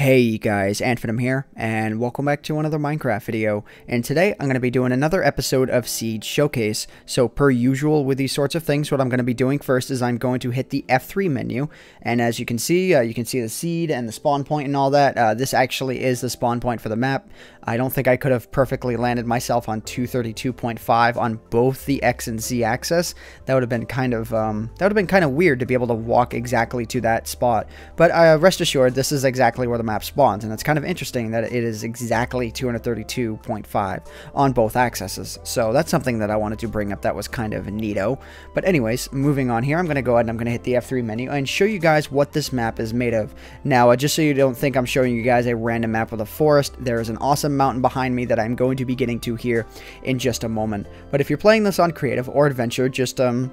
Hey guys, AntVenom here, and welcome back to another Minecraft video. And today I'm going to be doing another episode of Seed Showcase. So per usual with these sorts of things, what I'm going to be doing first is I'm going to hit the F3 menu. And as you can see, uh, you can see the seed and the spawn point and all that. Uh, this actually is the spawn point for the map. I don't think I could have perfectly landed myself on 232.5 on both the X and Z axis. That would have been kind of um, that would have been kind of weird to be able to walk exactly to that spot. But uh, rest assured, this is exactly where the map spawns, and it's kind of interesting that it is exactly 232.5 on both accesses. So that's something that I wanted to bring up that was kind of neato. But anyways, moving on here, I'm going to go ahead and I'm going to hit the F3 menu and show you guys what this map is made of. Now, uh, just so you don't think I'm showing you guys a random map with a forest, there is an awesome mountain behind me that I'm going to be getting to here in just a moment. But if you're playing this on creative or adventure, just um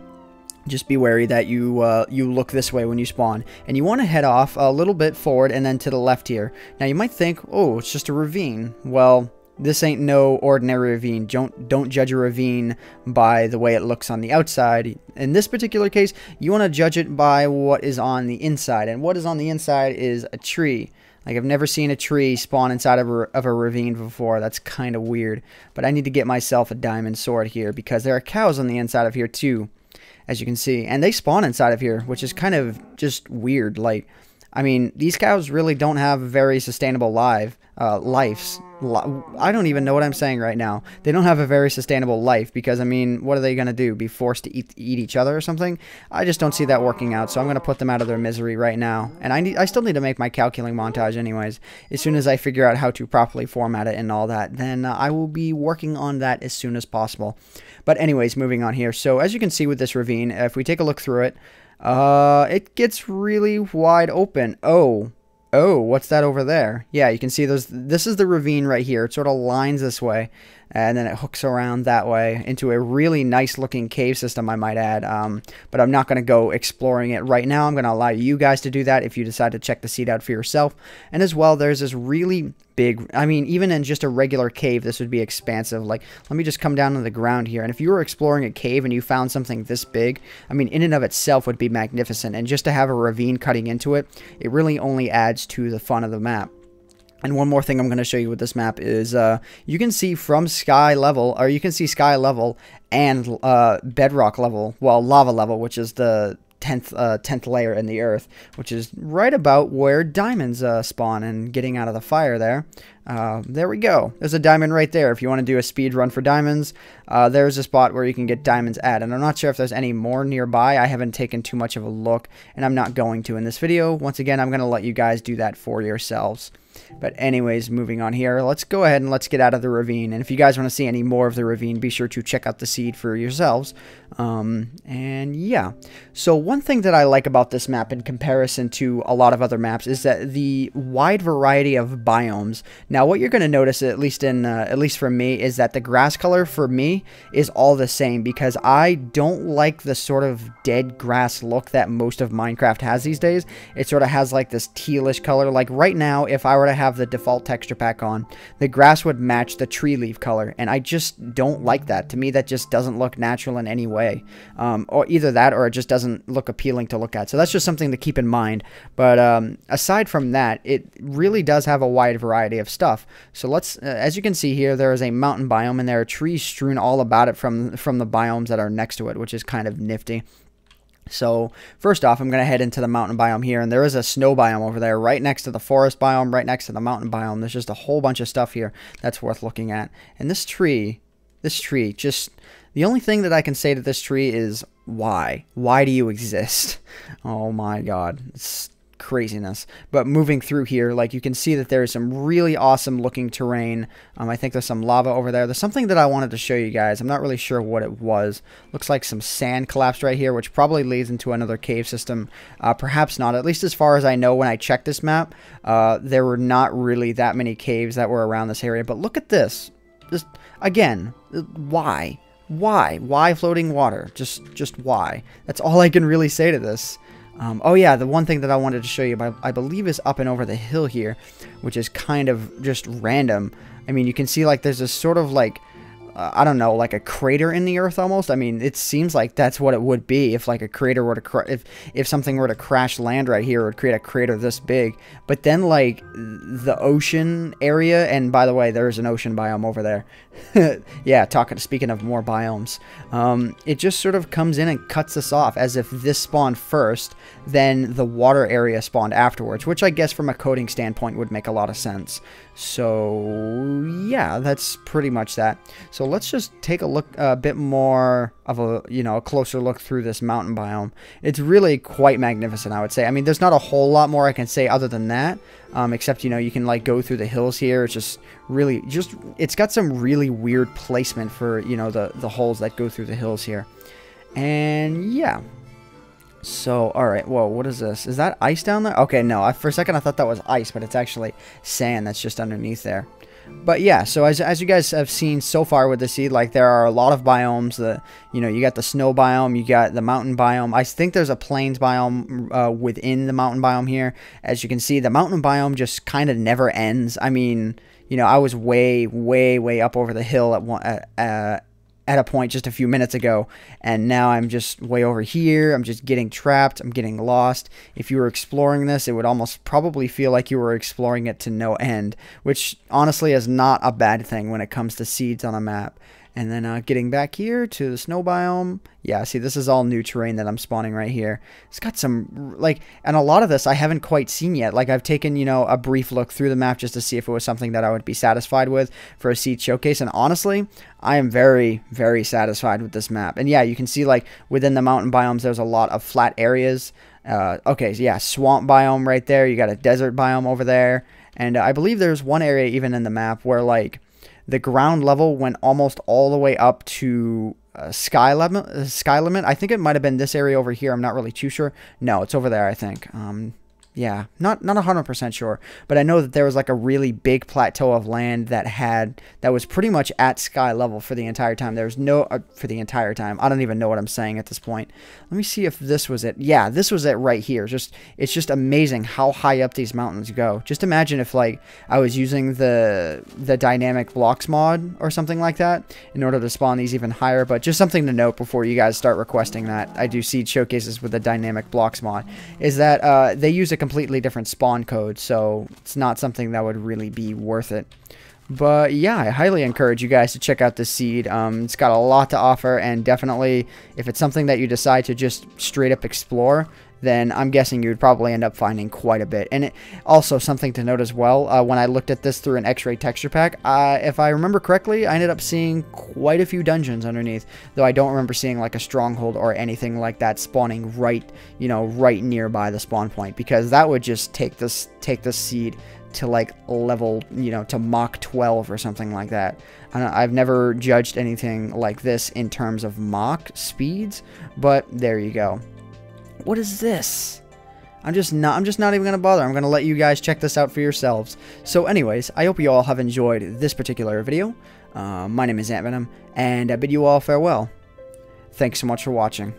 just be wary that you uh, you look this way when you spawn. And you want to head off a little bit forward and then to the left here. Now you might think oh it's just a ravine. Well this ain't no ordinary ravine. Don't don't judge a ravine by the way it looks on the outside. In this particular case you want to judge it by what is on the inside. And what is on the inside is a tree. Like, I've never seen a tree spawn inside of a, of a ravine before. That's kind of weird. But I need to get myself a diamond sword here because there are cows on the inside of here too, as you can see. And they spawn inside of here, which is kind of just weird. Like, I mean, these cows really don't have very sustainable live uh, lives. I don't even know what I'm saying right now. They don't have a very sustainable life because, I mean, what are they going to do? Be forced to eat, eat each other or something? I just don't see that working out, so I'm going to put them out of their misery right now. And I, need, I still need to make my cow killing montage anyways. As soon as I figure out how to properly format it and all that, then uh, I will be working on that as soon as possible. But anyways, moving on here. So as you can see with this ravine, if we take a look through it, uh, it gets really wide open. Oh, Oh, what's that over there? Yeah, you can see those. This is the ravine right here. It sort of lines this way, and then it hooks around that way into a really nice looking cave system, I might add. Um, but I'm not going to go exploring it right now. I'm going to allow you guys to do that if you decide to check the seed out for yourself. And as well, there's this really big, I mean, even in just a regular cave, this would be expansive. Like, let me just come down to the ground here. And if you were exploring a cave and you found something this big, I mean, in and of itself would be magnificent. And just to have a ravine cutting into it, it really only adds to the fun of the map. And one more thing I'm going to show you with this map is uh, you can see from sky level, or you can see sky level and uh, bedrock level, well, lava level, which is the 10th uh, 10th layer in the earth, which is right about where diamonds uh, spawn and getting out of the fire there. Uh, there we go. There's a diamond right there. If you want to do a speed run for diamonds, uh, there's a spot where you can get diamonds at. And I'm not sure if there's any more nearby. I haven't taken too much of a look, and I'm not going to in this video. Once again, I'm going to let you guys do that for yourselves. But anyways, moving on here, let's go ahead and let's get out of the ravine. And if you guys want to see any more of the ravine, be sure to check out the seed for yourselves. Um, and yeah, so one thing that I like about this map in comparison to a lot of other maps is that the wide variety of biomes. What you're going to notice, at least in uh, at least for me, is that the grass color for me is all the same because I don't like the sort of dead grass look that most of Minecraft has these days. It sort of has like this tealish color. Like right now, if I were to have the default texture pack on, the grass would match the tree leaf color, and I just don't like that. To me, that just doesn't look natural in any way way. Um, or either that or it just doesn't look appealing to look at. So that's just something to keep in mind. But um, aside from that, it really does have a wide variety of stuff. So let's, uh, as you can see here, there is a mountain biome and there are trees strewn all about it from, from the biomes that are next to it, which is kind of nifty. So first off, I'm going to head into the mountain biome here, and there is a snow biome over there right next to the forest biome, right next to the mountain biome. There's just a whole bunch of stuff here that's worth looking at. And this tree, this tree just the only thing that I can say to this tree is why? Why do you exist? Oh my god. It's craziness. But moving through here, like you can see that there is some really awesome looking terrain. Um, I think there's some lava over there. There's something that I wanted to show you guys. I'm not really sure what it was. Looks like some sand collapsed right here, which probably leads into another cave system. Uh, perhaps not. At least as far as I know when I checked this map, uh, there were not really that many caves that were around this area. But look at this. Just, again, why? Why? Why floating water? Just just why? That's all I can really say to this. Um, oh yeah, the one thing that I wanted to show you, I believe is up and over the hill here, which is kind of just random. I mean, you can see like there's a sort of like uh, I don't know, like a crater in the earth almost. I mean, it seems like that's what it would be if like a crater were to if if something were to crash land right here, it would create a crater this big. But then like the ocean area, and by the way, there's an ocean biome over there. yeah, talking speaking of more biomes, um, it just sort of comes in and cuts us off as if this spawned first, then the water area spawned afterwards, which I guess from a coding standpoint would make a lot of sense. So yeah, that's pretty much that. So let's just take a look a bit more of a, you know, a closer look through this mountain biome. It's really quite magnificent, I would say. I mean, there's not a whole lot more I can say other than that, um, except, you know, you can like go through the hills here. It's just really, just, it's got some really weird placement for, you know, the, the holes that go through the hills here. And yeah, so, alright, whoa, what is this? Is that ice down there? Okay, no, I, for a second I thought that was ice, but it's actually sand that's just underneath there. But yeah, so as, as you guys have seen so far with the seed, like there are a lot of biomes. The you know you got the snow biome, you got the mountain biome. I think there's a plains biome uh, within the mountain biome here. As you can see, the mountain biome just kind of never ends. I mean, you know, I was way, way, way up over the hill at one at, uh, at a point just a few minutes ago, and now I'm just way over here. I'm just getting trapped. I'm getting lost. If you were exploring this, it would almost probably feel like you were exploring it to no end, which honestly is not a bad thing when it comes to seeds on a map. And then uh, getting back here to the snow biome. Yeah, see, this is all new terrain that I'm spawning right here. It's got some, like, and a lot of this I haven't quite seen yet. Like, I've taken, you know, a brief look through the map just to see if it was something that I would be satisfied with for a seed showcase. And honestly, I am very, very satisfied with this map. And yeah, you can see, like, within the mountain biomes, there's a lot of flat areas. Uh, okay, so yeah, swamp biome right there. You got a desert biome over there. And uh, I believe there's one area even in the map where, like, the ground level went almost all the way up to uh, sky limit. Uh, sky limit. I think it might have been this area over here. I'm not really too sure. No, it's over there. I think. Um, yeah, not not 100% sure, but I know that there was like a really big plateau of land that had that was pretty much at sky level for the entire time. There was no uh, for the entire time. I don't even know what I'm saying at this point. Let me see if this was it. Yeah, this was it right here. Just it's just amazing how high up these mountains go. Just imagine if like I was using the the dynamic blocks mod or something like that in order to spawn these even higher, but just something to note before you guys start requesting that. I do seed showcases with the dynamic blocks mod is that uh, they use a completely different spawn code, so it's not something that would really be worth it. But yeah, I highly encourage you guys to check out this seed. Um, it's got a lot to offer, and definitely, if it's something that you decide to just straight up explore, then I'm guessing you would probably end up finding quite a bit. And it, also something to note as well, uh, when I looked at this through an X-ray texture pack, uh, if I remember correctly, I ended up seeing quite a few dungeons underneath, though I don't remember seeing like a stronghold or anything like that spawning right, you know, right nearby the spawn point, because that would just take this take this seed to like level, you know, to Mach 12 or something like that. I've never judged anything like this in terms of Mach speeds, but there you go. What is this? I'm just not I'm just not even gonna bother. I'm gonna let you guys check this out for yourselves. So anyways, I hope you all have enjoyed this particular video. Uh, my name is Ant Venom, and I bid you all farewell. Thanks so much for watching.